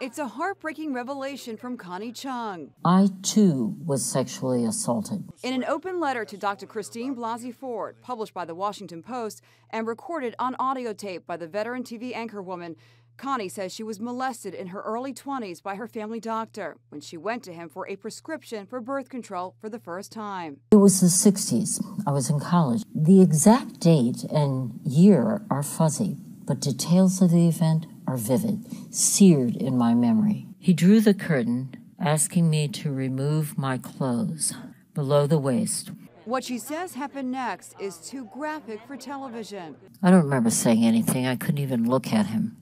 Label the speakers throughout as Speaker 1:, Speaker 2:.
Speaker 1: It's a heartbreaking revelation from Connie Chung.
Speaker 2: I too was sexually assaulted.
Speaker 1: In an open letter to Dr. Christine Blasey Ford, published by the Washington Post and recorded on audio tape by the veteran TV anchorwoman, Connie says she was molested in her early 20s by her family doctor when she went to him for a prescription for birth control for the first time.
Speaker 2: It was the 60s. I was in college. The exact date and year are fuzzy, but details of the event are vivid, seared in my memory. He drew the curtain, asking me to remove my clothes below the waist.
Speaker 1: What she says happened next is too graphic for television.
Speaker 2: I don't remember saying anything. I couldn't even look at him.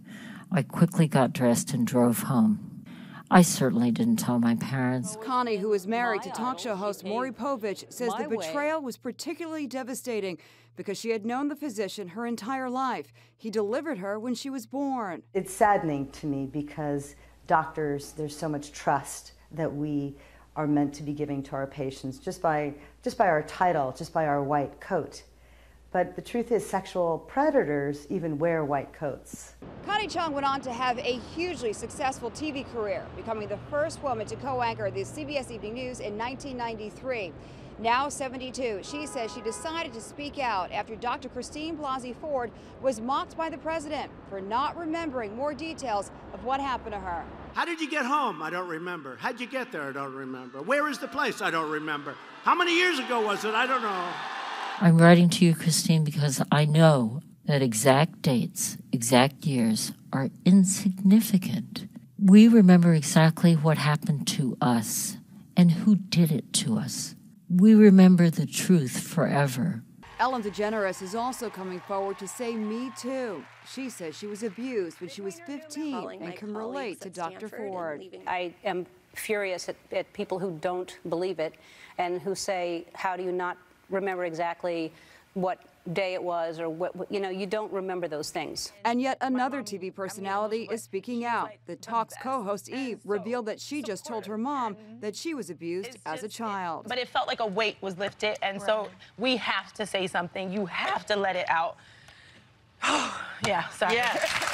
Speaker 2: I quickly got dressed and drove home. I certainly didn't tell my parents.
Speaker 1: Connie, who is married to talk show host Maury Povich, says the betrayal was particularly devastating because she had known the physician her entire life. He delivered her when she was born.
Speaker 3: It's saddening to me because doctors, there's so much trust that we are meant to be giving to our patients just by just by our title, just by our white coat. But the truth is, sexual predators even wear white coats.
Speaker 1: Connie Chung went on to have a hugely successful TV career, becoming the first woman to co anchor the CBS Evening News in 1993. Now 72, she says she decided to speak out after Dr. Christine Blasey Ford was mocked by the president for not remembering more details of what happened to her.
Speaker 4: How did you get home? I don't remember. How'd you get there? I don't remember. Where is the place? I don't remember. How many years ago was it? I don't know.
Speaker 2: I'm writing to you, Christine, because I know that exact dates, exact years are insignificant. We remember exactly what happened to us and who did it to us. We remember the truth forever.
Speaker 1: Ellen DeGeneres is also coming forward to say Me Too. She says she was abused when she was 15 and can relate to Dr. Ford.
Speaker 5: I am furious at, at people who don't believe it and who say, How do you not remember exactly what day it was or what, you know, you don't remember those things.
Speaker 1: And yet another TV personality is speaking out. The Talks co host Eve revealed that she just told her mom that she was abused as a child.
Speaker 6: But it felt like a weight was lifted, and so we have to say something. You have to let it out. yeah, sorry.
Speaker 7: Yeah.